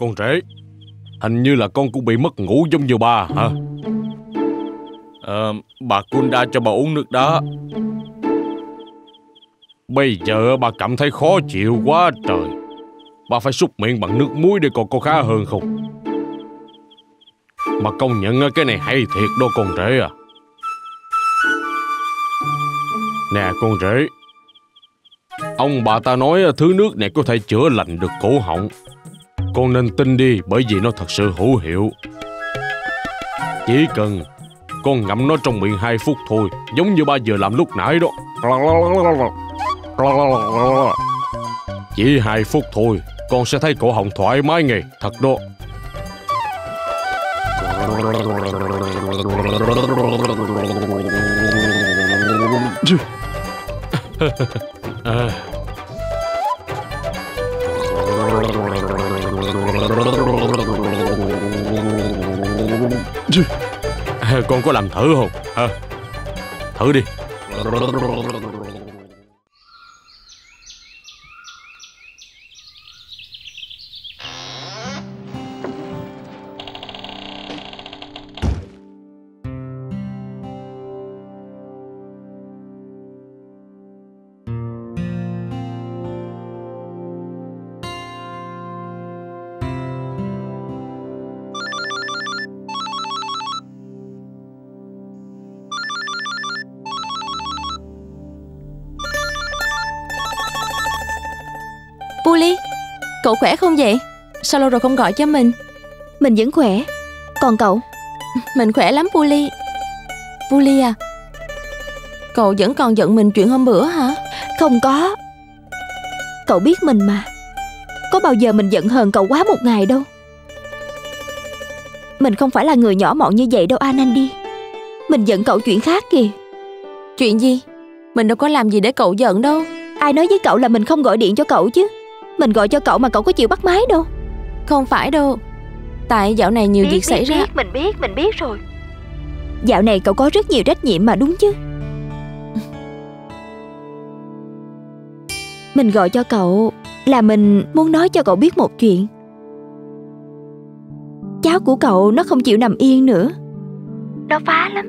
con rể. Hình như là con cũng bị mất ngủ giống như ba hả? À, Bà Kunda cho bà uống nước đá. Bây giờ bà cảm thấy khó chịu quá trời. Bà phải súc miệng bằng nước muối để còn có khá hơn không? Mà công nhận cái này hay thiệt đó con rể à. Nè con rể. Ông bà ta nói thứ nước này có thể chữa lành được cổ họng. Con nên tin đi, bởi vì nó thật sự hữu hiệu Chỉ cần con ngậm nó trong miệng 2 phút thôi, Giống như ba giờ làm lúc nãy đó Chỉ 2 phút thôi, Con sẽ thấy cổ họng thoải mái ngay, Thật đó à. Con có làm thử không? hả? Thử đi. Cậu khỏe không vậy? Sao lâu rồi không gọi cho mình? Mình vẫn khỏe. Còn cậu? Mình khỏe lắm, Puli. Puli à? Cậu vẫn còn giận mình chuyện hôm bữa hả? Không có. Cậu biết mình mà. Có bao giờ mình giận hờn cậu quá một ngày đâu. Mình không phải là người nhỏ mọn như vậy đâu, Anandi. Mình giận cậu chuyện khác kìa. Chuyện gì? Mình đâu có làm gì để cậu giận đâu. Ai nói với cậu là mình không gọi điện cho cậu chứ? Mình gọi cho cậu mà cậu có chịu bắt máy đâu. Không phải đâu. Tại dạo này nhiều biết, việc xảy biết, ra. biết, Mình biết, mình biết rồi. Dạo này cậu có rất nhiều trách nhiệm mà đúng chứ? Mình gọi cho cậu Là mình muốn nói cho cậu biết một chuyện. Cháu của cậu nó không chịu nằm yên nữa. Nó phá lắm.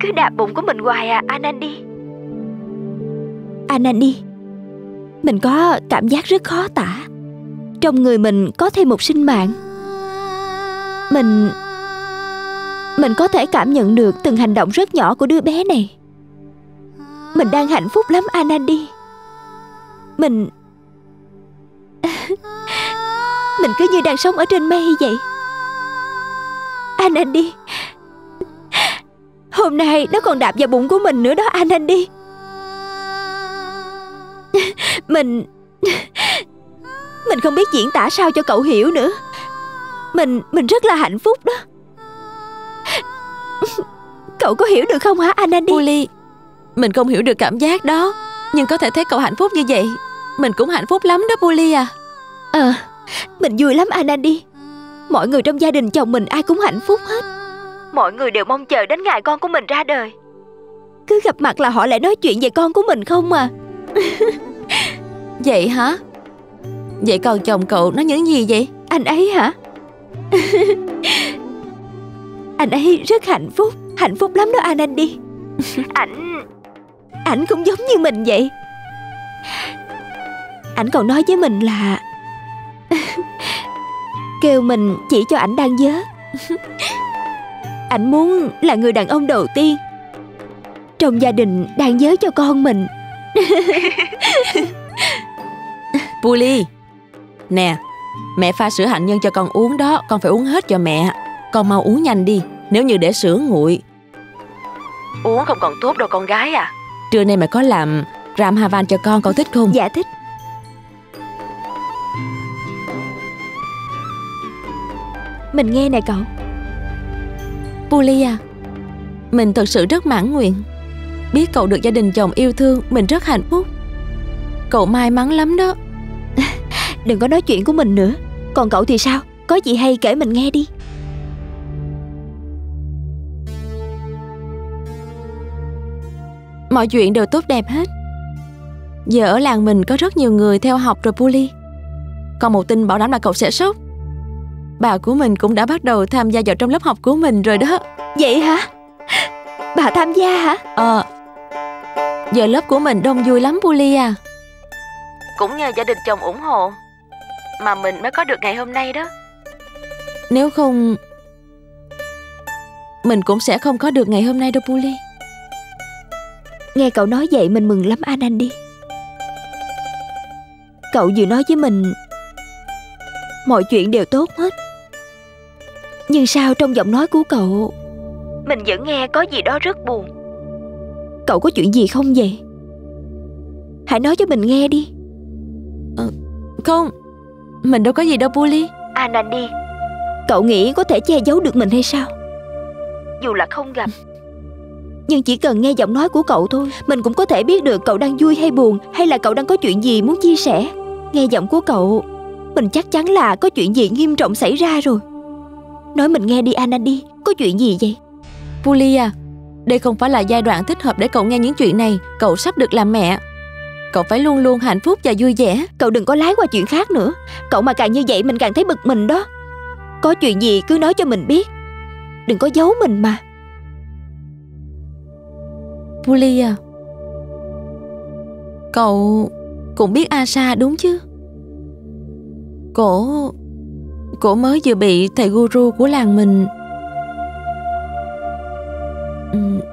Cứ đạp bụng của mình hoài à Anandi Anandi mình có cảm giác rất khó tả. Trong người mình có thêm một sinh mạng. Mình Mình có thể cảm nhận được từng hành động rất nhỏ của đứa bé này. Mình đang hạnh phúc lắm, Anandi. Mình Mình cứ như đang sống ở trên mây vậy. Anandi, Hôm nay nó còn đạp vào bụng của mình nữa đó, Anandi. Mình Mình không biết diễn tả sao cho cậu hiểu nữa. Mình Mình rất là hạnh phúc đó. Cậu có hiểu được không hả Anandi Puli Mình không hiểu được cảm giác đó Nhưng có thể thấy cậu hạnh phúc như vậy. Mình cũng hạnh phúc lắm đó Puli à. Ờ Mình vui lắm Anandi Mọi người trong gia đình chồng mình ai cũng hạnh phúc hết. Mọi người đều mong chờ đến ngày con của mình ra đời. Cứ gặp mặt là họ lại nói chuyện về con của mình không à Vậy hả? Vậy còn chồng cậu nói những gì vậy? Anh ấy hả? Anh ấy rất hạnh phúc. Hạnh phúc lắm đó Anandi Ảnh. Ảnh cũng giống như mình vậy. Ảnh còn nói với mình là Kêu mình chỉ cho ảnh đang nhớ. Ảnh muốn là người đàn ông đầu tiên Trong gia đình đang nhớ cho con mình Puli. Nè Mẹ pha sữa hạnh nhân cho con uống đó Con phải uống hết cho mẹ. Con mau uống nhanh đi Nếu như để sữa nguội. Uống không còn tốt đâu con gái à. Trưa nay mẹ có làm Ram Havan cho con con thích không? Dạ thích. Mình nghe nè cậu. Puli à Mình thật sự rất mãn nguyện. Biết cậu được gia đình chồng yêu thương Mình rất hạnh phúc. Cậu may mắn lắm đó Đừng có nói chuyện của mình nữa. Còn cậu thì sao? Có gì hay kể mình nghe đi. Mọi chuyện đều tốt đẹp hết. Giờ ở làng mình có rất nhiều người theo học rồi Puli Còn một tin bảo đảm là cậu sẽ sốc. Bà của mình cũng đã bắt đầu tham gia vào trong lớp học của mình rồi đó. Vậy hả? Bà tham gia hả? Ờ. Giờ lớp của mình đông vui lắm Puli à. Cũng nhờ gia đình chồng ủng hộ Mà mình mới có được ngày hôm nay đó. Nếu không Mình cũng sẽ không có được ngày hôm nay đâu Puli. Nghe cậu nói vậy mình mừng lắm An đi. Cậu vừa nói với mình Mọi chuyện đều tốt hết. Nhưng sao trong giọng nói của cậu Mình vẫn nghe có gì đó rất buồn. Cậu có chuyện gì không vậy? Hãy nói cho mình nghe đi. Ờ, Không Mình đâu có gì đâu Puli An đi. Cậu nghĩ có thể che giấu được mình hay sao? Dù là không gặp. Nhưng chỉ cần nghe giọng nói của cậu thôi Mình cũng có thể biết được cậu đang vui hay buồn Hay là cậu đang có chuyện gì muốn chia sẻ. Nghe giọng của cậu Mình chắc chắn là có chuyện gì nghiêm trọng xảy ra rồi. Nói mình nghe đi Anna đi. Có chuyện gì vậy? Pulia Đây không phải là giai đoạn thích hợp để cậu nghe những chuyện này. Cậu sắp được làm mẹ Cậu phải luôn luôn hạnh phúc và vui vẻ. Cậu đừng có lái qua chuyện khác nữa. Cậu mà càng như vậy mình càng thấy bực mình đó. Có chuyện gì cứ nói cho mình biết. Đừng có giấu mình mà. Puli à Cậu cũng biết Asa đúng chứ? Cổ Cổ mới vừa bị thầy guru của làng mình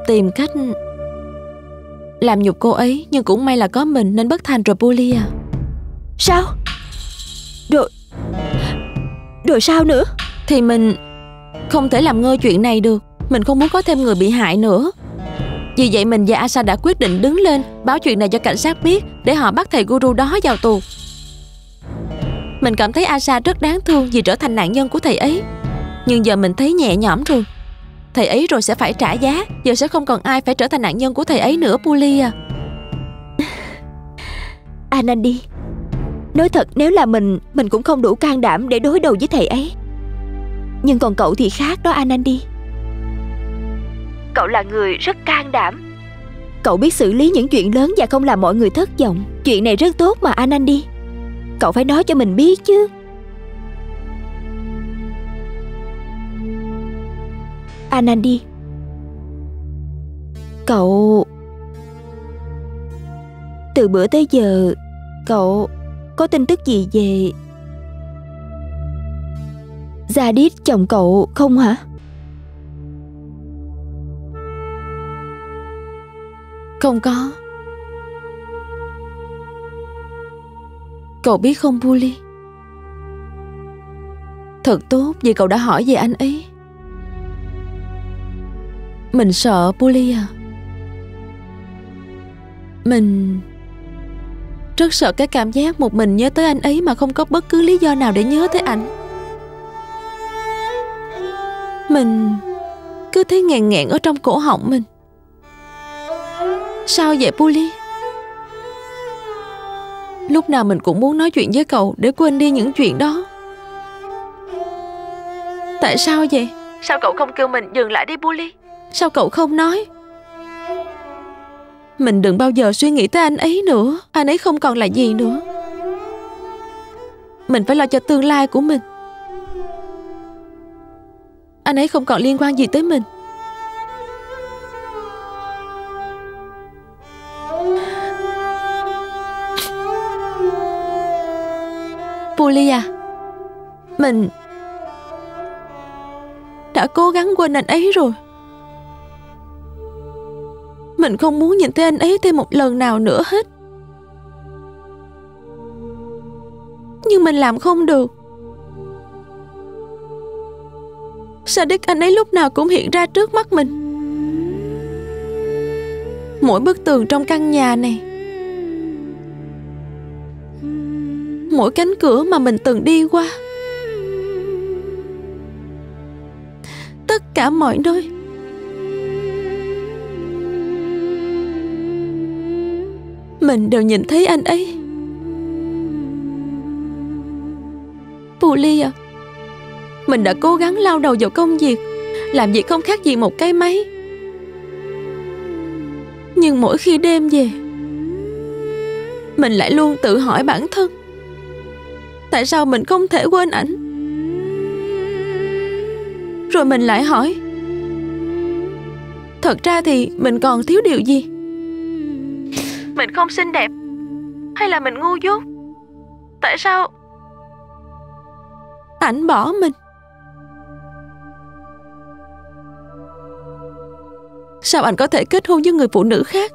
Tìm cách Làm nhục cô ấy Nhưng cũng may là có mình nên bất thành rồi Puli à Sao Rồi Rồi sao nữa Thì mình Không thể làm ngơ chuyện này được Mình không muốn có thêm người bị hại nữa vì vậy mình và Asa đã quyết định đứng lên báo chuyện này cho cảnh sát biết để họ bắt thầy guru đó vào tù. Mình cảm thấy Asa rất đáng thương vì trở thành nạn nhân của thầy ấy. Nhưng giờ mình thấy nhẹ nhõm rồi. Thầy ấy rồi sẽ phải trả giá, giờ sẽ không còn ai phải trở thành nạn nhân của thầy ấy nữa Puli à. Anandi, nói thật nếu là mình, mình cũng không đủ can đảm để đối đầu với thầy ấy. Nhưng còn cậu thì khác đó Anandi. Cậu là người rất can đảm Cậu biết xử lý những chuyện lớn và không làm mọi người thất vọng Chuyện này rất tốt mà Anandi Cậu phải nói cho mình biết chứ Anandi. Cậu, Từ bữa tới giờ, Cậu có tin tức gì về Zadit chồng cậu không hả? Không có. Cậu biết không, Bully? Thật tốt vì cậu đã hỏi về anh ấy. Mình sợ Bully à Mình Rất sợ cái cảm giác một mình nhớ tới anh ấy Mà không có bất cứ lý do nào để nhớ tới anh Mình Cứ thấy ngàn ngẹn ở trong cổ họng mình Sao vậy Puli? Lúc nào mình cũng muốn nói chuyện với cậu để quên đi những chuyện đó. Tại sao vậy? Sao cậu không kêu mình dừng lại đi Puli? Sao cậu không nói? Mình đừng bao giờ suy nghĩ tới anh ấy nữa. Anh ấy không còn là gì nữa. Mình phải lo cho tương lai của mình. Anh ấy không còn liên quan gì tới mình. Julia Mình Đã cố gắng quên anh ấy rồi mình không muốn nhìn thấy anh ấy thêm một lần nào nữa hết. Nhưng mình làm không được. Sao đích anh ấy lúc nào cũng hiện ra trước mắt mình. Mỗi bức tường trong căn nhà này, mỗi cánh cửa mà mình từng đi qua, tất cả mọi nơi mình đều nhìn thấy anh ấy. Puli à Mình đã cố gắng lao đầu vào công việc, Làm việc không khác gì một cái máy. Nhưng mỗi khi đêm về, mình lại luôn tự hỏi bản thân, tại sao mình không thể quên ảnh? Rồi mình lại hỏi, thật ra thì mình còn thiếu điều gì? Mình không xinh đẹp? Hay là mình ngu dốt? Tại sao? Ảnh bỏ mình. Sao anh có thể kết hôn với người phụ nữ khác?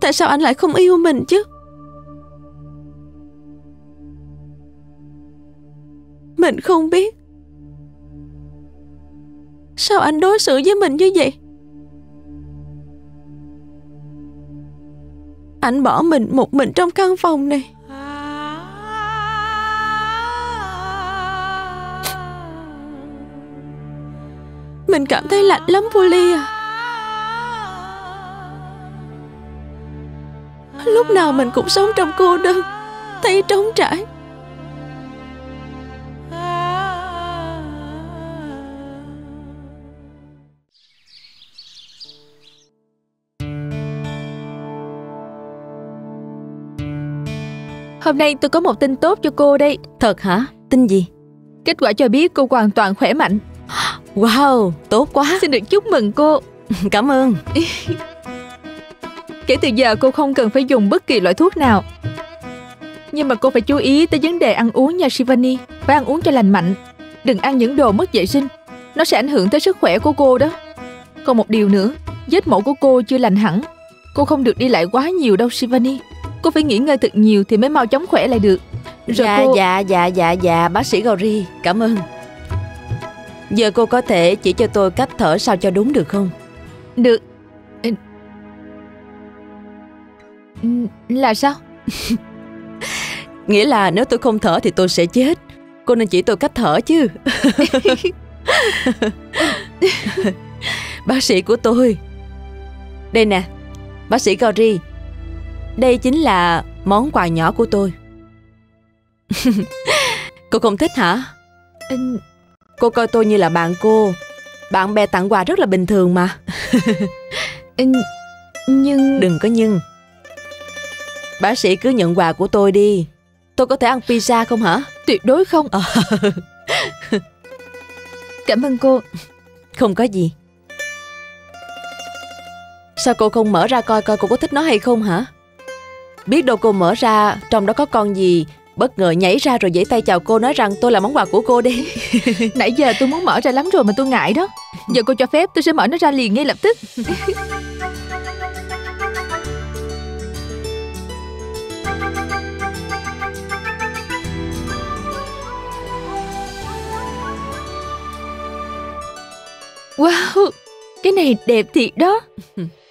Tại sao anh lại không yêu mình chứ? Mình không biết. Sao anh đối xử với mình như vậy? Anh bỏ mình, một mình trong căn phòng này. Mình cảm thấy lạnh lắm Polly à Lúc nào mình cũng sống trong cô đơn, Thấy trống trải. Hôm nay tôi có một tin tốt cho cô đây. Thật hả? Tin gì? Kết quả cho biết cô hoàn toàn khỏe mạnh. Wow, tốt quá. Xin được chúc mừng cô. Cảm ơn. Kể từ giờ cô không cần phải dùng bất kỳ loại thuốc nào. Nhưng mà cô phải chú ý tới vấn đề ăn uống nha Shivani. Phải ăn uống cho lành mạnh. Đừng ăn những đồ mất vệ sinh. Nó sẽ ảnh hưởng tới sức khỏe của cô đó. Còn một điều nữa Vết mổ của cô chưa lành hẳn. Cô không được đi lại quá nhiều đâu Shivani Cô phải nghỉ ngơi thật nhiều thì mới mau chóng khỏe lại được Rồi Dạ cô... dạ dạ dạ dạ Bác sĩ Gauri Cảm ơn Giờ cô có thể chỉ cho tôi cách thở sao cho đúng được không? Được Ừ. Ừ, Là sao? Nghĩa là nếu tôi không thở thì tôi sẽ chết Cô nên chỉ tôi cách thở chứ Bác sĩ của tôi Đây nè Bác sĩ Gauri Đây chính là món quà nhỏ của tôi. Cô không thích hả? Ừ, Cô coi tôi như là bạn cô. Bạn bè tặng quà rất là bình thường mà. Ừ, Nhưng Đừng có nhưng. Bác sĩ cứ nhận quà của tôi đi. Tôi có thể ăn pizza không hả? tuyệt đối không. Ờ, Cảm ơn cô. Không có gì. Sao cô không mở ra coi coi cô có thích nó hay không hả? Biết đâu cô mở ra Trong đó có con gì? Bất ngờ nhảy ra rồi giãy tay chào cô nói rằng tôi là món quà của cô đi. Nãy giờ tôi muốn mở ra lắm rồi mà tôi ngại đó. Giờ cô cho phép tôi sẽ mở nó ra liền ngay lập tức. Wow, cái này đẹp thiệt đó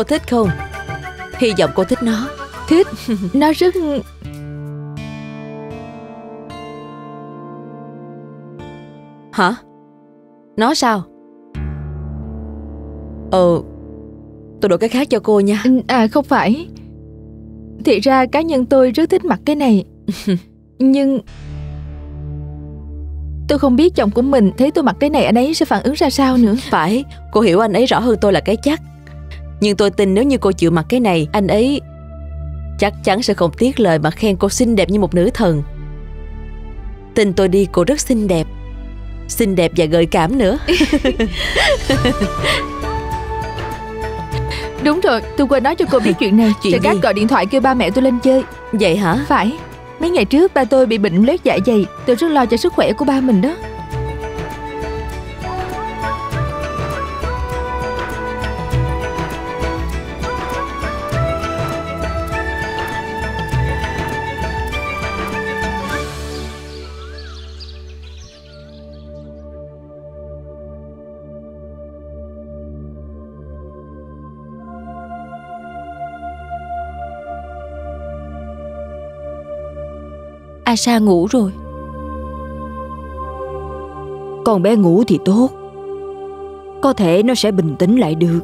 Cô thích không? Hy vọng cô thích nó. Thích, nó rất Hả? Nó sao? Ờ Tôi đổi cái khác cho cô nha. À không phải. Thì ra cá nhân tôi rất thích mặc cái này. Nhưng Tôi không biết chồng của mình thấy tôi mặc cái này anh ấy sẽ phản ứng ra sao nữa. Phải Cô hiểu anh ấy rõ hơn tôi là cái chắc Nhưng tôi tin nếu như cô chịu mặc cái này Anh ấy Chắc chắn sẽ không tiếc lời mà khen cô xinh đẹp như một nữ thần. Tin tôi đi cô rất xinh đẹp. Xinh đẹp và gợi cảm nữa. Đúng rồi, tôi quên nói cho cô biết chuyện này. Chuyện Trời Cát gọi điện thoại kêu ba mẹ tôi lên chơi. Vậy hả? Phải. Mấy ngày trước ba tôi bị bệnh loét dạ dày. Tôi rất lo cho sức khỏe của ba mình đó Asa ngủ rồi. Con bé ngủ thì tốt. Có thể nó sẽ bình tĩnh lại được.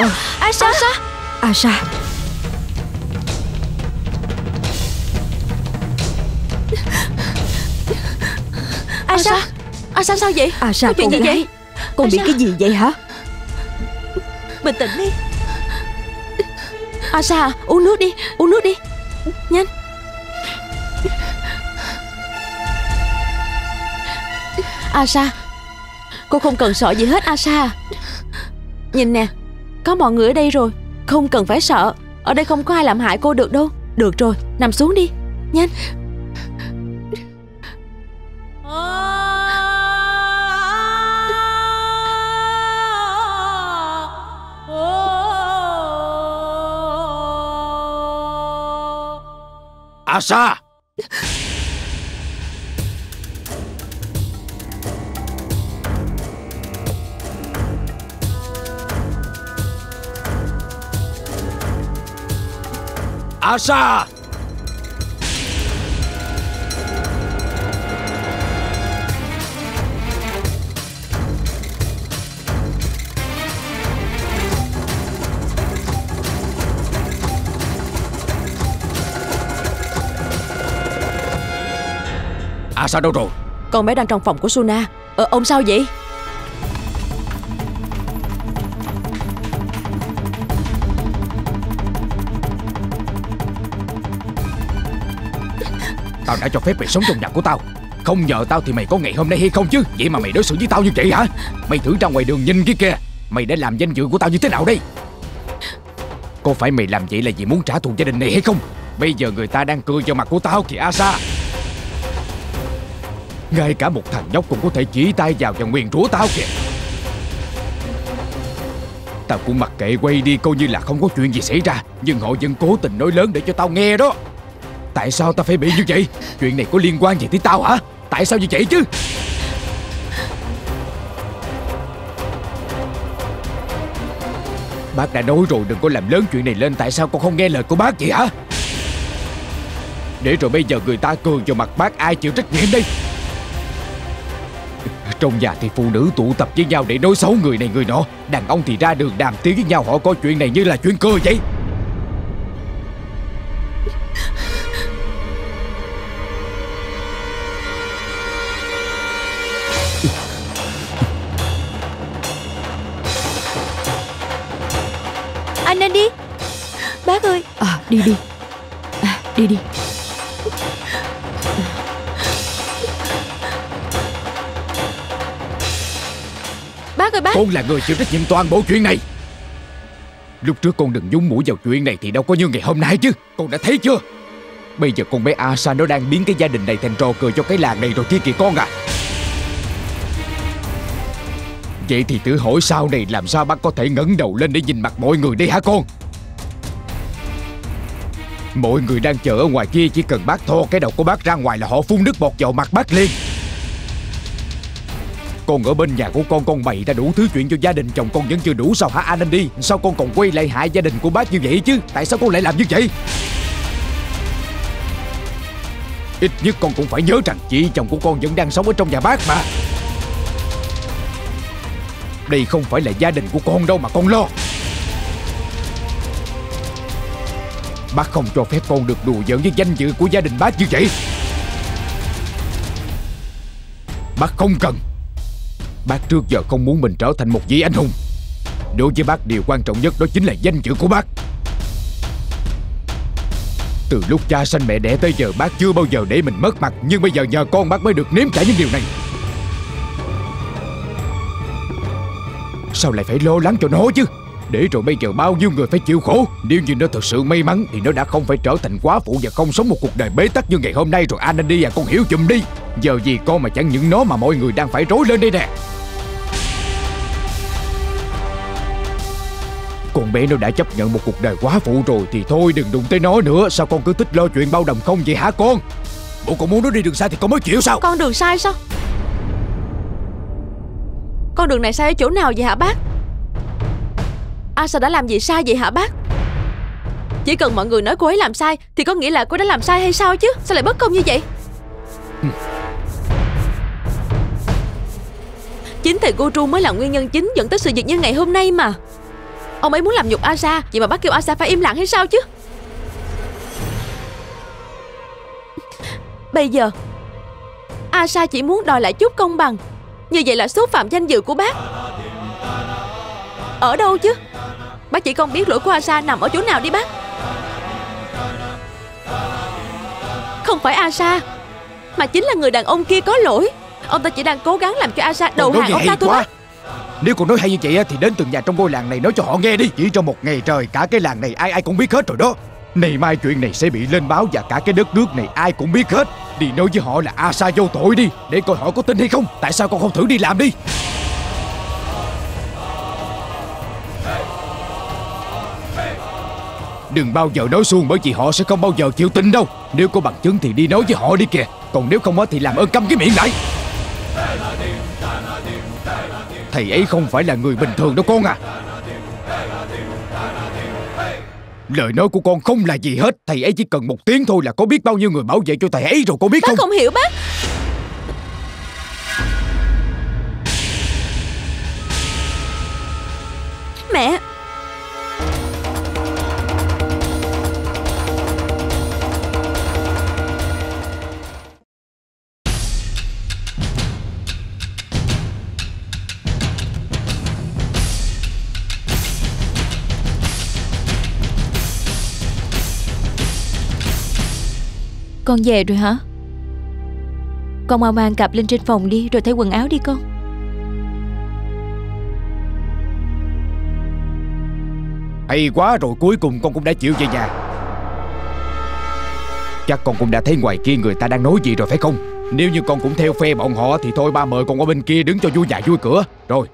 À, Asa Asa. Asa. Asa Asa. Sao vậy? Asa Có chuyện con gì gái. vậy? Con Asa. bị cái gì vậy hả? Bình tĩnh đi. À dạ, uống nước đi, Uống nước đi. Nhanh. Asa Cô không cần sợ gì hết Asa Nhìn nè, Có mọi người ở đây rồi. Không cần phải sợ. Ở đây không có ai làm hại cô được đâu. Được rồi, Nằm xuống đi. Nhanh. Asa Asa Asa đâu rồi? Con bé đang trong phòng của Suna. Ờ ông sao vậy? Tao đã cho phép mày sống trong nhà của tao. Không nhờ tao thì mày có ngày hôm nay hay không chứ? Vậy mà mày đối xử với tao như vậy hả? Mày thử ra ngoài đường nhìn cái kìa Mày đã làm danh dự của tao như thế nào đây? Có phải mày làm vậy là vì muốn trả thù gia đình này hay không? Bây giờ người ta đang cười vào mặt của tao kìa Asa ngay cả một thằng nhóc cũng có thể chỉ tay vào và nguyền rủa tao kìa. Tao cũng mặc kệ quay đi, coi như là không có chuyện gì xảy ra. Nhưng họ vẫn cố tình nói lớn để cho tao nghe đó. Tại sao tao phải bị như vậy? Chuyện này có liên quan gì tới tao hả? Tại sao như vậy chứ? Bác đã nói rồi, đừng có làm lớn chuyện này lên. Tại sao con không nghe lời của bác vậy hả? Để rồi bây giờ người ta cười vào mặt bác, Ai chịu trách nhiệm đây? Trong nhà thì phụ nữ tụ tập với nhau để nói xấu người này người nọ. Đàn ông thì ra đường đàm tiếng với nhau Họ coi chuyện này như là chuyện cười vậy. Anh nên đi. Bác ơi. À đi đi. À, Đi đi Con là người chịu trách nhiệm toàn bộ chuyện này. Lúc trước con đừng nhúng mũi vào chuyện này Thì đâu có như ngày hôm nay chứ. Con đã thấy chưa? Bây giờ con bé Asa nó đang biến cái gia đình này thành trò cười cho cái làng này rồi kia kìa con à. Vậy thì tự hỏi sau này làm sao bác có thể ngẩng đầu lên để nhìn mặt mọi người đây hả con? Mọi người đang chờ ở ngoài kia, chỉ cần bác thò cái đầu của bác ra ngoài là họ phun nước bọt vào mặt bác liền con ở bên nhà của con con bày ra đủ thứ chuyện cho gia đình, chồng con vẫn chưa đủ, sao hả anh anh đi? Sao con còn quay lại hại gia đình của bác như vậy chứ? Tại sao con lại làm như vậy? Ít nhất con cũng phải nhớ rằng chị chồng của con vẫn đang sống ở trong nhà bác mà. Đây không phải là gia đình của con đâu mà con lo. Bác không cho phép con được đùa giỡn với danh dự của gia đình bác như vậy. Bác không cần. Bác trước giờ không muốn mình trở thành một vị anh hùng. Đối với bác, điều quan trọng nhất đó chính là danh dự của bác. Từ lúc cha sanh mẹ đẻ tới giờ, bác chưa bao giờ để mình mất mặt, Nhưng bây giờ nhờ con bác mới được nếm trải những điều này. Sao lại phải lo lắng cho nó chứ? Để rồi bây giờ bao nhiêu người phải chịu khổ? Nếu như nó thật sự may mắn Thì nó đã không phải trở thành quá phụ Và không sống một cuộc đời bế tắc như ngày hôm nay Rồi. Anh anh đi à con hiểu chùm đi. Giờ gì con mà chẳng những nó mà mọi người đang phải rối lên đây nè. Con bé nó đã chấp nhận một cuộc đời quá phụ rồi Thì thôi, đừng đụng tới nó nữa. Sao con cứ thích lo chuyện bao đồng không vậy hả con? Bộ con muốn nó đi đường xa thì con mới chịu sao? Con đường sai sao? Con đường này sai ở chỗ nào vậy hả bác? À, Asa đã làm gì sai vậy hả bác? Chỉ cần mọi người nói cô ấy làm sai, Thì có nghĩa là cô đã làm sai hay sao chứ? Sao lại bất công như vậy? Chính thầy Guru mới là nguyên nhân chính dẫn tới sự việc như ngày hôm nay mà. Ông ấy muốn làm nhục Asa Vậy mà bác kêu Asa phải im lặng hay sao chứ? Bây giờ Asa chỉ muốn đòi lại chút công bằng. Như vậy là xúc phạm danh dự của bác. Ở đâu chứ? Bác chỉ con biết lỗi của Asa nằm ở chỗ nào đi bác. Không phải Asa Mà chính là người đàn ông kia có lỗi. Ông ta chỉ đang cố gắng làm cho Asa đầu hàng ông ta thôi quá. bác. Nếu còn nói hay như vậy á, thì đến từng nhà trong ngôi làng này nói cho họ nghe đi. Chỉ trong một ngày trời cả cái làng này ai ai cũng biết hết rồi đó. Này mai chuyện này sẽ bị lên báo và cả cái đất nước này ai cũng biết hết. Đi nói với họ là Asa vô tội đi Để coi họ có tin hay không. Tại sao con không thử đi làm đi Đừng bao giờ nói suông bởi vì họ sẽ không bao giờ chịu tin đâu. Nếu có bằng chứng thì đi nói với họ đi kìa. Còn nếu không á thì làm ơn câm cái miệng lại. Thầy ấy không phải là người bình thường đâu con à. Lời nói của con không là gì hết. Thầy ấy chỉ cần một tiếng thôi là có biết bao nhiêu người bảo vệ cho thầy ấy rồi con biết Bác không? không hiểu bác. Mẹ Con về rồi hả? Con mau mang cặp lên trên phòng đi, Rồi thay quần áo đi con. Hay quá, rồi cuối cùng con cũng đã chịu về nhà. Chắc con cũng đã thấy ngoài kia người ta đang nói gì rồi phải không? Nếu như con cũng theo phe bọn họ Thì thôi, ba mời con ở bên kia đứng cho vui nhà vui cửa. Rồi.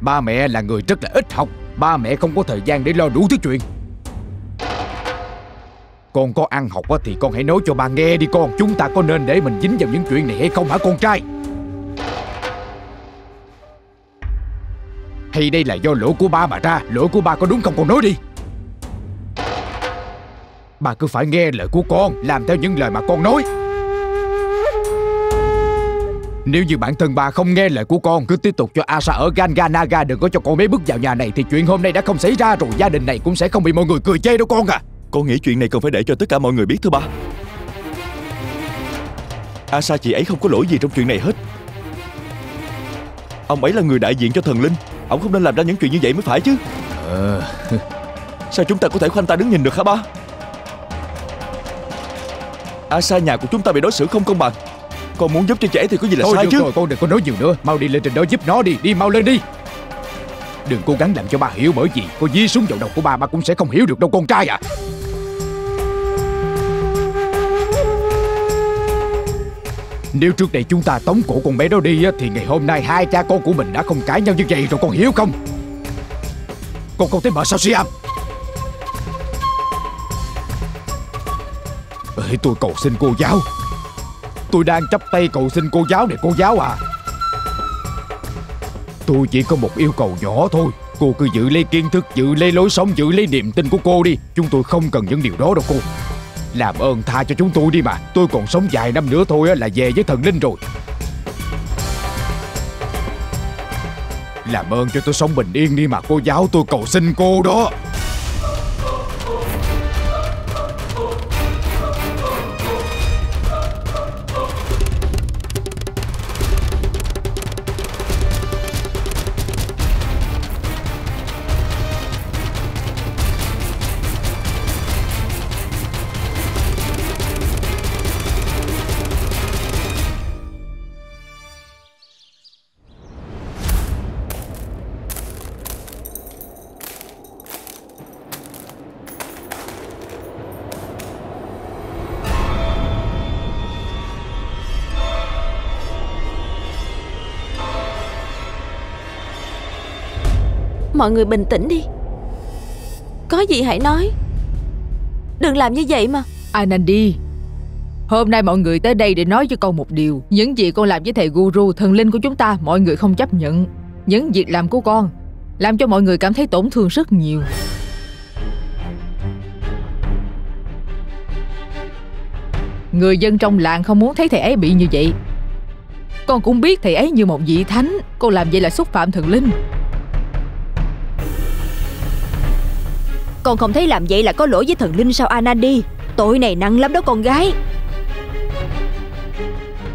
Ba mẹ là người rất là ít học. Ba mẹ không có thời gian để lo đủ thứ chuyện. Con có ăn học á thì con hãy nói cho ba nghe đi con. Chúng ta có nên để mình dính vào những chuyện này hay không hả con trai? Hay đây là do lỗi của ba mà ra? Lỗi của ba có đúng không? Con nói đi. Ba cứ phải nghe lời của con, Làm theo những lời mà con nói. Nếu như bản thân bà không nghe lời của con, Cứ tiếp tục cho Asa ở Ganganaga Đừng có cho con bé bước vào nhà này Thì chuyện hôm nay đã không xảy ra rồi. Gia đình này cũng sẽ không bị mọi người cười chê đâu con à. Con nghĩ chuyện này cần phải để cho tất cả mọi người biết thưa ba. Asa chị ấy không có lỗi gì trong chuyện này hết. Ông ấy là người đại diện cho thần linh. Ông không nên làm ra những chuyện như vậy mới phải chứ. Ờ. Sao chúng ta có thể khoanh tay đứng nhìn được hả ba? Asa nhà của chúng ta bị đối xử không công bằng. Con muốn giúp cho ấy thì có gì là Thôi sai chứ? rồi con đừng có nói nhiều nữa. Mau đi lên trên đó giúp nó đi. Đi mau lên đi. Đừng cố gắng làm cho ba hiểu bởi vì Có dí súng vào đầu của ba Ba cũng sẽ không hiểu được đâu con trai à Nếu trước đây chúng ta tống cổ con bé đó đi Thì ngày hôm nay hai cha con của mình đã không cãi nhau như vậy rồi con hiểu không? Con không thấy mở sao Siam? Ê, Tôi cầu xin cô giáo. Tôi đang chấp tay cầu xin cô giáo này cô giáo à. Tôi chỉ có một yêu cầu nhỏ thôi. Cô cứ giữ lấy kiến thức, giữ lấy lối sống, giữ lấy niềm tin của cô đi. Chúng tôi không cần những điều đó đâu cô. Làm ơn tha cho chúng tôi đi mà. Tôi còn sống vài năm nữa thôi là về với thần linh rồi. Làm ơn cho tôi sống bình yên đi mà, cô giáo. Tôi cầu xin cô đó. Mọi người bình tĩnh đi. Có gì hãy nói. Đừng làm như vậy mà. Anandi Hôm nay mọi người tới đây để nói cho con một điều. Những gì con làm với thầy Guru, Thần linh của chúng ta, mọi người không chấp nhận. Những việc làm của con Làm cho mọi người cảm thấy tổn thương rất nhiều. Người dân trong làng không muốn thấy thầy ấy bị như vậy. Con cũng biết thầy ấy như một vị thánh. Con làm vậy là xúc phạm thần linh. Con không thấy làm vậy là có lỗi với thần linh sao, Anandi? Tội này nặng lắm đó, con gái.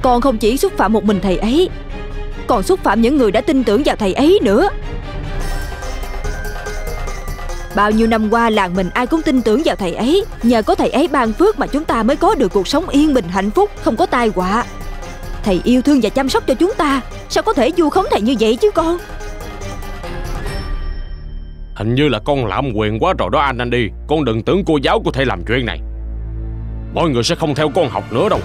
Con không chỉ xúc phạm một mình thầy ấy, Còn xúc phạm những người đã tin tưởng vào thầy ấy nữa. Bao nhiêu năm qua, làng mình ai cũng tin tưởng vào thầy ấy. Nhờ có thầy ấy ban phước mà chúng ta mới có được cuộc sống yên bình, hạnh phúc, Không có tai họa. Thầy yêu thương và chăm sóc cho chúng ta. Sao có thể vu khống thầy như vậy chứ, con? Hình như là con lạm quyền quá rồi đó anh anh đi. Con đừng tưởng cô giáo có thể làm chuyện này. Mọi người sẽ không theo con học nữa đâu.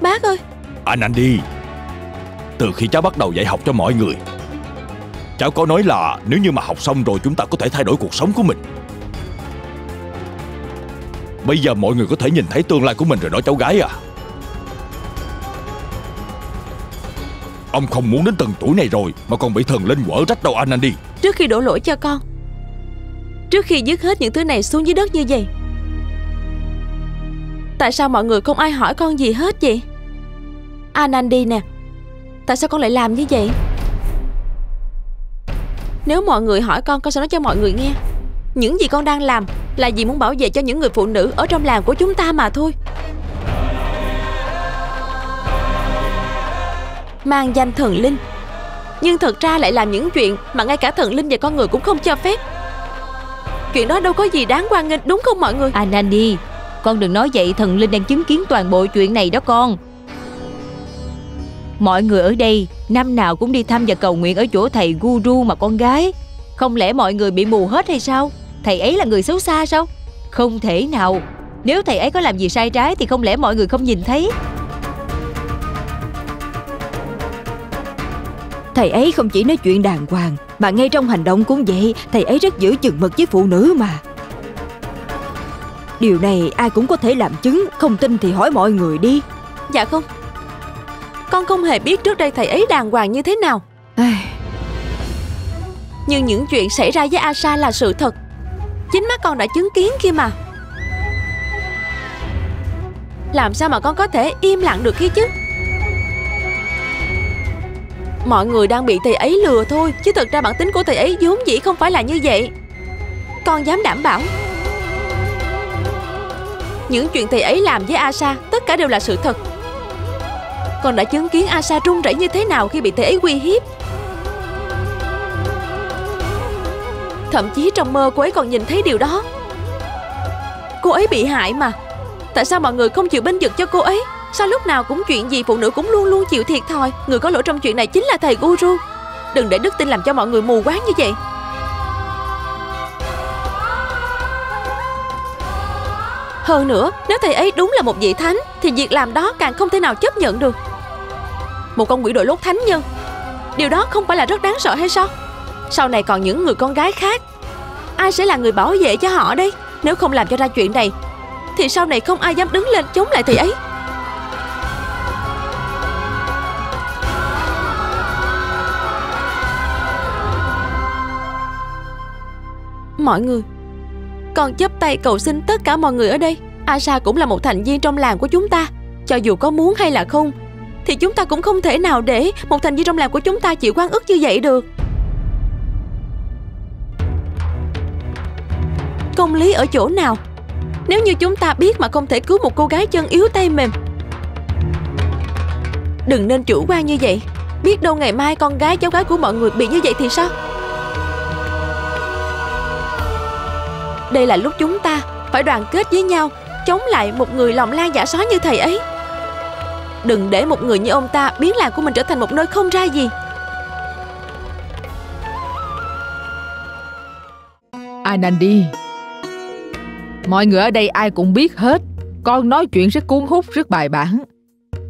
Bác ơi. Anh anh đi. Từ khi cháu bắt đầu dạy học cho mọi người Cháu có nói là nếu như mà học xong rồi chúng ta có thể thay đổi cuộc sống của mình. Bây giờ mọi người có thể nhìn thấy tương lai của mình rồi đó cháu gái à. Ông không muốn đến từng tuổi này rồi Mà còn bị thần linh quở rách đâu anh anh đi. Trước khi đổ lỗi cho con Trước khi dứt hết những thứ này xuống dưới đất như vậy, Tại sao mọi người không ai hỏi con gì hết vậy? Anandi nè, Tại sao con lại làm như vậy? Nếu mọi người hỏi con Con sẽ nói cho mọi người nghe. Những gì con đang làm Là vì muốn bảo vệ cho những người phụ nữ Ở trong làng của chúng ta mà thôi. Mang danh thần linh. Nhưng thật ra lại làm những chuyện Mà ngay cả thần linh và con người cũng không cho phép. Chuyện đó đâu có gì đáng quan nghênh, đúng không mọi người? À, Anani Con đừng nói vậy, thần linh đang chứng kiến toàn bộ chuyện này đó con. Mọi người ở đây, Năm nào cũng đi thăm và cầu nguyện Ở chỗ thầy Guru mà con gái. Không lẽ mọi người bị mù hết hay sao? Thầy ấy là người xấu xa sao? Không thể nào. Nếu thầy ấy có làm gì sai trái Thì không lẽ mọi người không nhìn thấy? Thầy ấy không chỉ nói chuyện đàng hoàng mà ngay trong hành động cũng vậy Thầy ấy rất giữ chừng mực với phụ nữ mà. Điều này ai cũng có thể làm chứng Không tin thì hỏi mọi người đi. Dạ không. Con không hề biết trước đây thầy ấy đàng hoàng như thế nào. Nhưng những chuyện xảy ra với Asa là sự thật. Chính mắt con đã chứng kiến kia mà. Làm sao mà con có thể im lặng được kia chứ Mọi người đang bị thầy ấy lừa thôi, Chứ thực ra bản tính của thầy ấy vốn dĩ không phải là như vậy. Con dám đảm bảo. Những chuyện thầy ấy làm với Asa, Tất cả đều là sự thật. Con đã chứng kiến Asa run rẩy như thế nào khi bị thầy ấy uy hiếp. Thậm chí trong mơ cô ấy còn nhìn thấy điều đó. Cô ấy bị hại mà. Tại sao mọi người không chịu binh vực cho cô ấy? Sao lúc nào cũng chuyện gì phụ nữ cũng luôn luôn chịu thiệt thòi? Người có lỗi trong chuyện này chính là thầy Guru. Đừng để đức tin làm cho mọi người mù quáng như vậy. Hơn nữa, Nếu thầy ấy đúng là một vị thánh, Thì việc làm đó càng không thể nào chấp nhận được. Một con quỷ đội lốt thánh nhân, Điều đó không phải là rất đáng sợ hay sao? Sau này còn những người con gái khác, Ai sẽ là người bảo vệ cho họ đây? Nếu không làm cho ra chuyện này, Thì sau này không ai dám đứng lên chống lại thầy ấy. Mọi người. Con chấp tay cầu xin tất cả mọi người ở đây, Asa cũng là một thành viên trong làng của chúng ta. Cho dù có muốn hay là không, Thì chúng ta cũng không thể nào để Một thành viên trong làng của chúng ta chịu quan ức như vậy được. Công lý ở chỗ nào? Nếu như chúng ta biết mà không thể cứu một cô gái chân yếu tay mềm. Đừng nên chủ quan như vậy. Biết đâu ngày mai con gái, cháu gái của mọi người bị như vậy thì sao? Đây là lúc chúng ta phải đoàn kết với nhau Chống lại một người lòng lan giả sói như thầy ấy. Đừng để một người như ông ta biến làng của mình trở thành một nơi không ra gì. Anandi Mọi người ở đây ai cũng biết hết. Con nói chuyện rất cuốn hút, rất bài bản.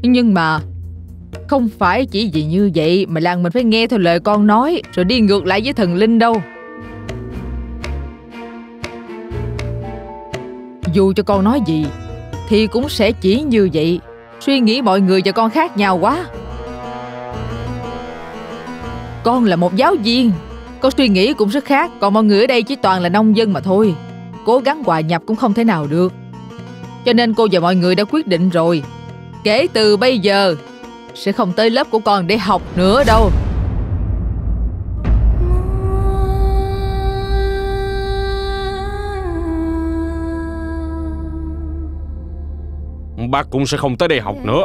Nhưng mà Không phải chỉ vì như vậy Mà làng mình phải nghe theo lời con nói Rồi đi ngược lại với thần linh đâu. Dù cho con nói gì, Thì cũng sẽ chỉ như vậy. Suy nghĩ mọi người và con khác nhau quá. Con là một giáo viên Con suy nghĩ cũng rất khác. Còn mọi người ở đây chỉ toàn là nông dân mà thôi. Cố gắng hòa nhập cũng không thể nào được. Cho nên cô và mọi người đã quyết định rồi. Kể từ bây giờ, Sẽ không tới lớp của con để học nữa đâu. Bác cũng sẽ không tới đây học nữa.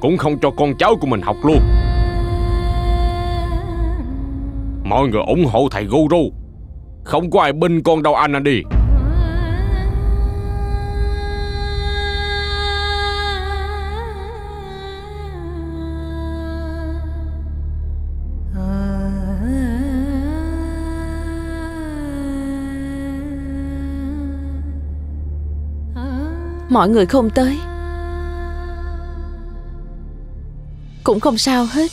Cũng không cho con cháu của mình học luôn. Mọi người ủng hộ thầy Guru. Không có ai binh con đâu anh anh đi. Mọi người không tới. Cũng không sao hết.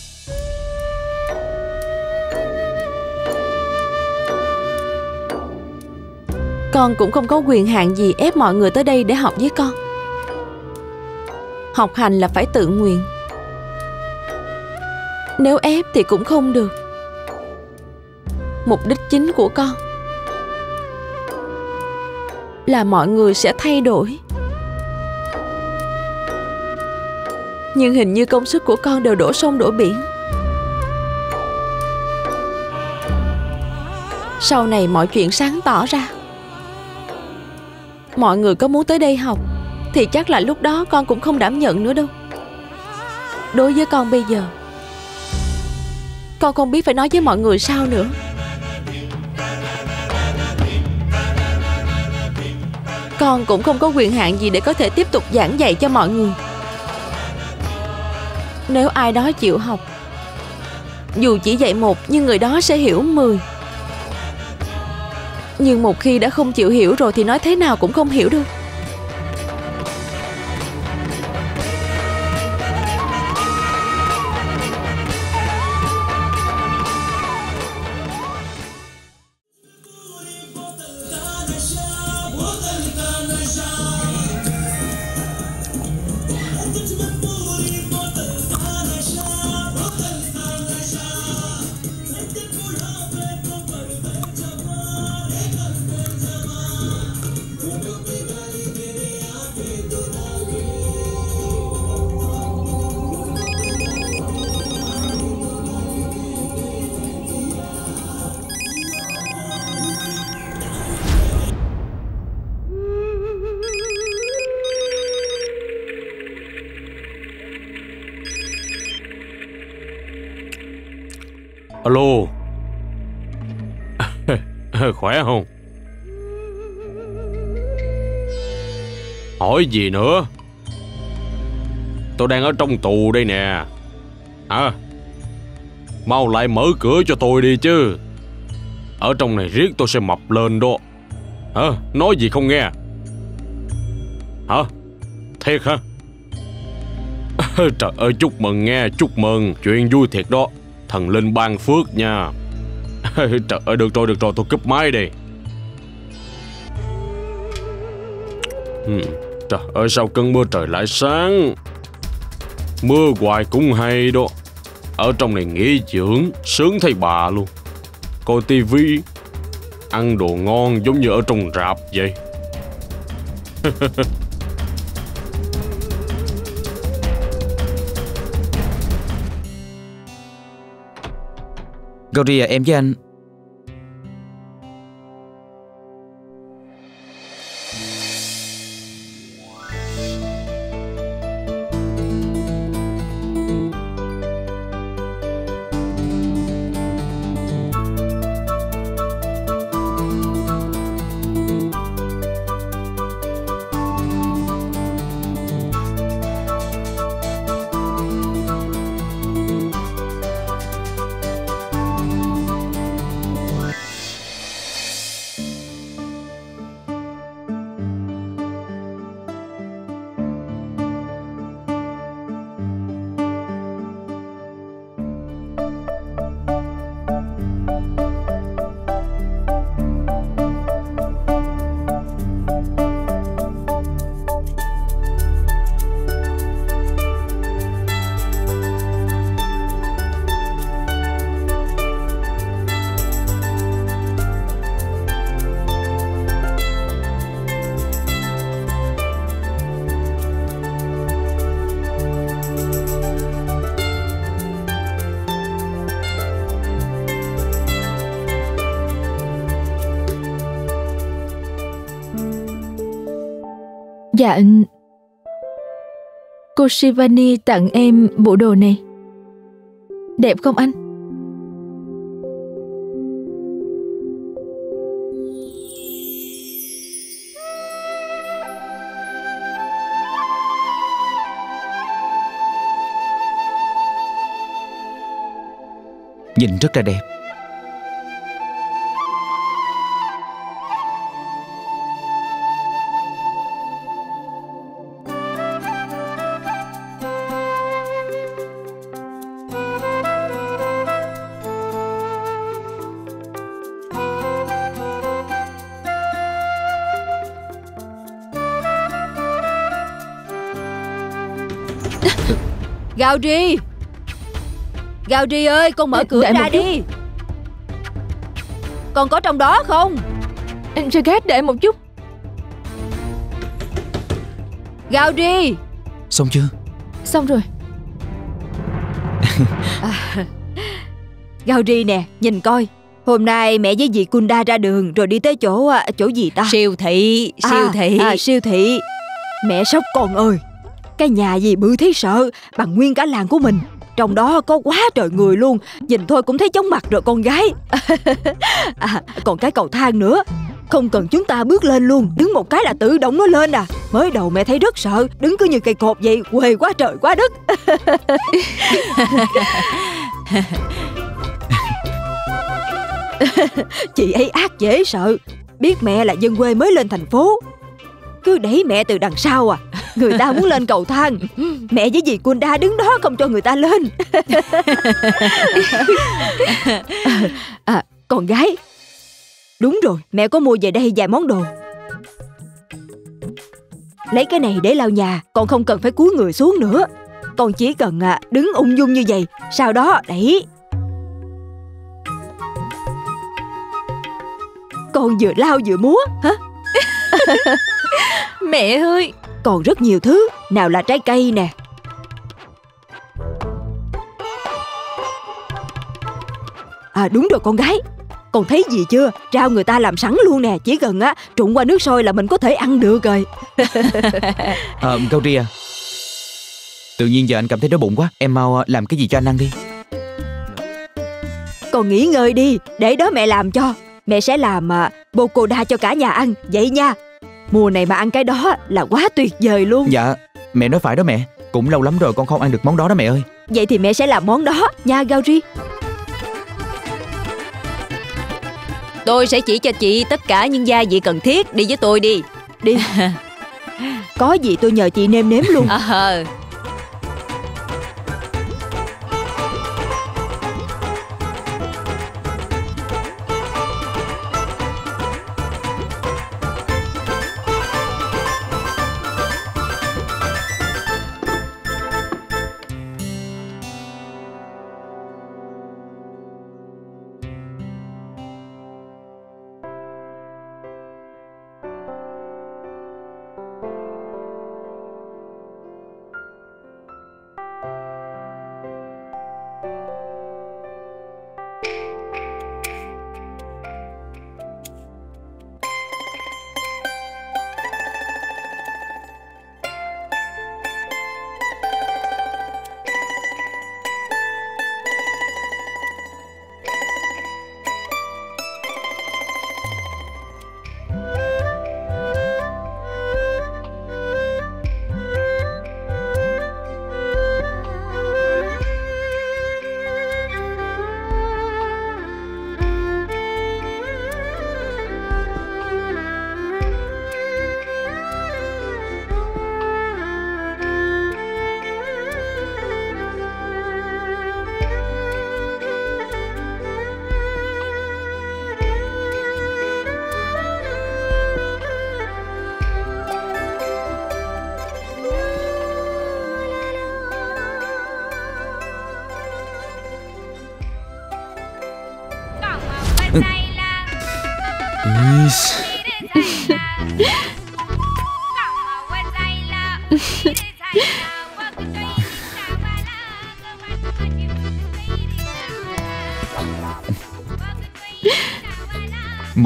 Con cũng không có quyền hạn gì ép mọi người tới đây để học với con. Học hành là phải tự nguyện. Nếu ép thì cũng không được. Mục đích chính của con Là mọi người sẽ thay đổi. Nhưng hình như công sức của con đều đổ sông đổ biển. Sau này mọi chuyện sáng tỏ ra. Mọi người có muốn tới đây học, Thì chắc là lúc đó con cũng không đảm nhận nữa đâu. Đối với con bây giờ, Con không biết phải nói với mọi người sao nữa. Con cũng không có quyền hạn gì để có thể tiếp tục giảng dạy cho mọi người. Nếu ai đó chịu học, Dù chỉ dạy một, nhưng người đó sẽ hiểu mười. Nhưng một khi đã không chịu hiểu rồi thì nói thế nào cũng không hiểu được. Alo Hỏi gì nữa? Tôi đang ở trong tù đây nè. À Mau lại mở cửa cho tôi đi chứ. Ở trong này riết tôi sẽ mập lên đó. Hả? Nói gì không nghe? Hả? Thiệt hả? Trời ơi, chúc mừng nghe, Chúc mừng. Chuyện vui thiệt đó. Thần linh ban phước nha. Trời ơi, được rồi được rồi, tôi cúp máy đi Hmm. Trời ơi, sao cơn mưa trời lại sáng? Mưa hoài cũng hay đó. Ở trong này nghỉ dưỡng, Sướng thay bà luôn. Coi tivi, Ăn đồ ngon giống như ở trong rạp vậy. Gloria à em với anh Dạ. Ừ. Cô Shivani tặng em bộ đồ này. Đẹp không anh? Nhìn rất là đẹp Gào Ri Gào Ri ơi con mở cửa Đợi ra đi. Con có trong đó không? Jagat đợi một chút. Gào Ri Xong chưa? Xong rồi. Gào Ri nè nhìn coi. Hôm nay mẹ với dì Kunda ra đường Rồi đi tới chỗ à, chỗ gì ta? Siêu thị, siêu À, thị. à, siêu thị. Mẹ sốc con ơi cái nhà gì bự thấy sợ Bằng nguyên cả làng của mình. Trong đó có quá trời người luôn Nhìn thôi cũng thấy chóng mặt rồi con gái. À, Còn cái cầu thang nữa. Không cần chúng ta bước lên luôn Đứng một cái là tự động nó lên à. Mới đầu mẹ thấy rất sợ Đứng cứ như cây cột vậy Quê quá trời quá đất. Chị ấy ác dễ sợ. Biết mẹ là dân quê mới lên thành phố. Cứ đẩy mẹ từ đằng sau à. Người ta muốn lên cầu thang. Mẹ với dì Kunda đứng đó không cho người ta lên. À, Con gái. Đúng rồi mẹ có mua về đây vài món đồ. Lấy cái này để lau nhà Con không cần phải cúi người xuống nữa. Con chỉ cần à, đứng ung dung như vậy Sau đó đẩy. Con vừa lau vừa múa hả Mẹ ơi, còn rất nhiều thứ. Nào là trái cây nè. À đúng rồi con gái. Con thấy gì chưa? Rau người ta làm sẵn luôn nè. Chỉ cần á trụng qua nước sôi là mình có thể ăn được rồi. Ờ Cao Tri à Tự nhiên giờ anh cảm thấy đói bụng quá. Em mau ờ, làm cái gì cho anh ăn đi. Con nghỉ ngơi đi. Để đó mẹ làm cho. Mẹ sẽ làm à, bokoda cho cả nhà ăn. Vậy nha Mùa này mà ăn cái đó là quá tuyệt vời luôn. Dạ mẹ nói phải đó mẹ. Cũng lâu lắm rồi con không ăn được món đó đó mẹ ơi. Vậy thì mẹ sẽ làm món đó nha Gauri. Tôi sẽ chỉ cho chị tất cả những gia vị cần thiết. Đi với tôi đi. Đi. Có gì tôi nhờ chị nêm nếm luôn. Ờ,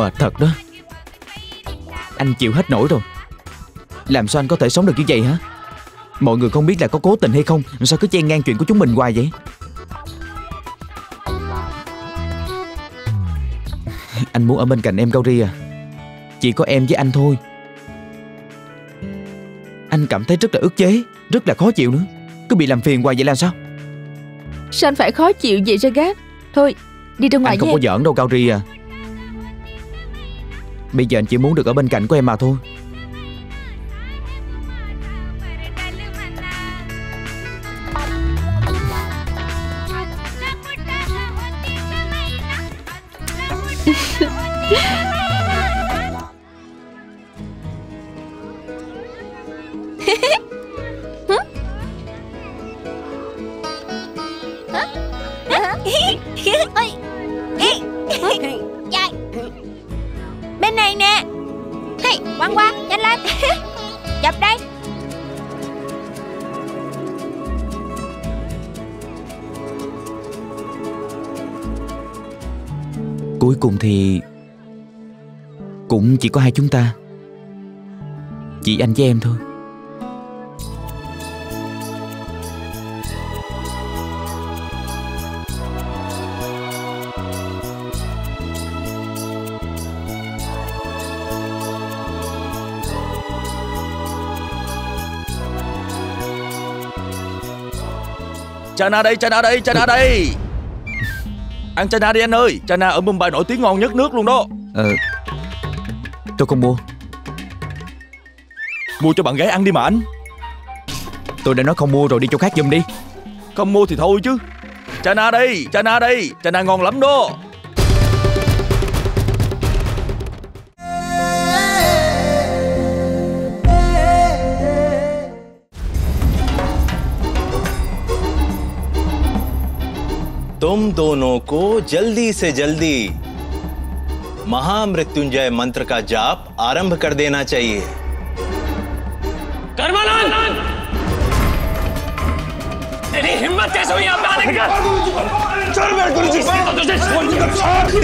Mệt thật đó. Anh chịu hết nổi rồi. Làm sao anh có thể sống được như vậy hả? Mọi người không biết là có cố tình hay không Sao cứ chen ngang chuyện của chúng mình hoài vậy? Anh muốn ở bên cạnh em Gauri à? Chỉ có em với anh thôi. Anh cảm thấy rất là ức chế Rất là khó chịu nữa. Cứ bị làm phiền hoài vậy làm sao? Sao anh phải khó chịu vậy Jagat? Thôi đi ra ngoài Anh không với có giỡn đâu Cao Ri à Bây giờ anh chỉ muốn được ở bên cạnh của em mà thôi. Có hai chúng ta. Chỉ anh với em thôi. Chana đây, Chana đây, Chana đây. Ăn Chana đi anh ơi. Chana ở Mumbai nổi tiếng ngon nhất nước luôn đó. Ờ Tôi không mua Mua cho bạn gái ăn đi mà anh Tôi đã nói không mua rồi đi chỗ khác giùm đi Không mua thì thôi chứ Chana đây, Chana đây Chana ngon lắm đó तुम दोनों को जल्दी से जल्दी महामृत्युंजय मंत्र का जाप आरंभ कर देना चाहिए। तेरी हिम्मत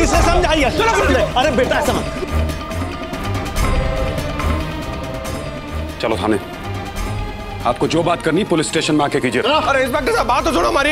इसे समझाइए। अरे बेटा समझ चलो थाने। आपको जो बात करनी पुलिस स्टेशन में आके कीजिए। अरे इंस्पेक्टर साहब बात तो सुनो हमारी